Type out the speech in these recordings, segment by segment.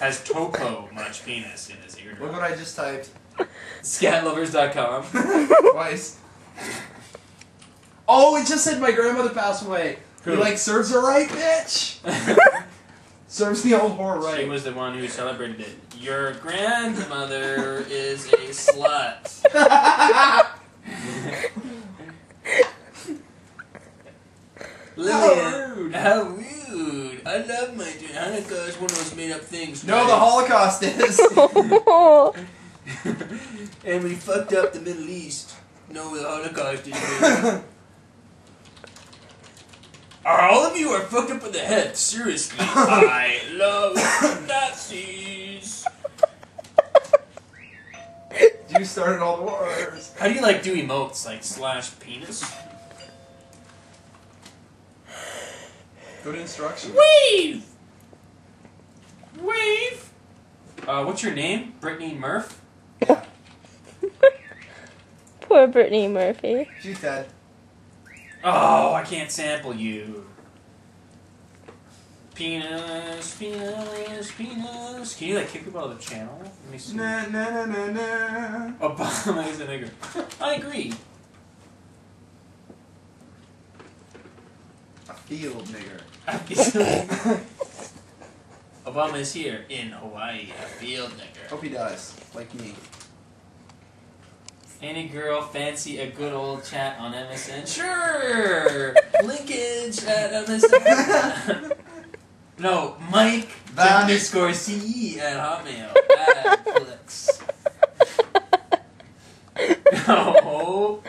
has Topo much penis in his ear? Look what I just typed. Scatlovers.com. Twice. Oh, it just said my grandmother passed away. He Who? like serves her right, bitch. serves the old whore right. She was the one who celebrated it. Your grandmother is a slut. How oh, rude. How rude. I love my Hanukkah is one of those made up things. no, the Holocaust is. and we fucked up the Middle East. No, the Holocaust didn't. Are all of you are fucked up in the head? Seriously, I love Nazis. you started all the wars. How do you like do emotes like slash penis? Good instruction. Wave. Wave. Uh, what's your name? Brittany Murph. Poor Brittany Murphy. She's dead. Oh, I can't sample you. Penis, penis, penis. Can you like kick people out of the channel? Let me see. Na na na na na. Obama is a nigger. I agree. A field nigger. Obama is here in Hawaii, a field nigger. Hope he dies, like me. Any girl fancy a good old chat on MSN? Sure! Linkage at MSN. no, Mike Van- underscore CE at Hotmail. At Flex. No.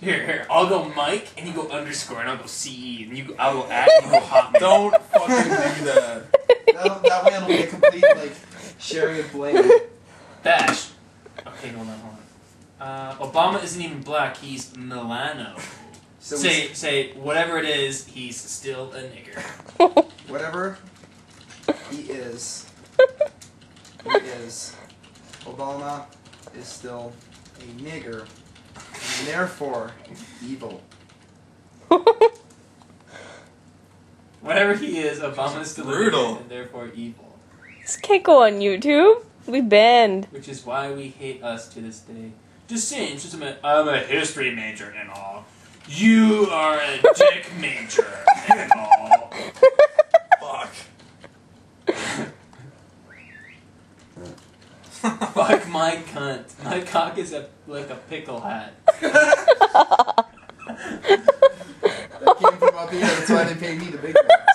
Here, here. I'll go Mike, and you go underscore, and I'll go CE, and you go, I'll go at, and you go Hotmail. Don't fucking do that. that. That way it'll be a complete like sharing of blame. Bash. Okay, hold on, hold on. Uh, Obama isn't even black, he's Milano. So say, say, whatever it is, he's still a nigger. whatever he is, he is. Obama is still a nigger, and therefore evil. Whatever he is, Obama is still a Brutal. nigger, and therefore evil. This can't go on YouTube. We banned. Which is why we hate us to this day. Just saying, just a minute. I'm a history major and all. You are a dick major and all. Fuck. Fuck my cunt. My cock is a, like a pickle hat. That came from up here. That's why they paid me the big bucks.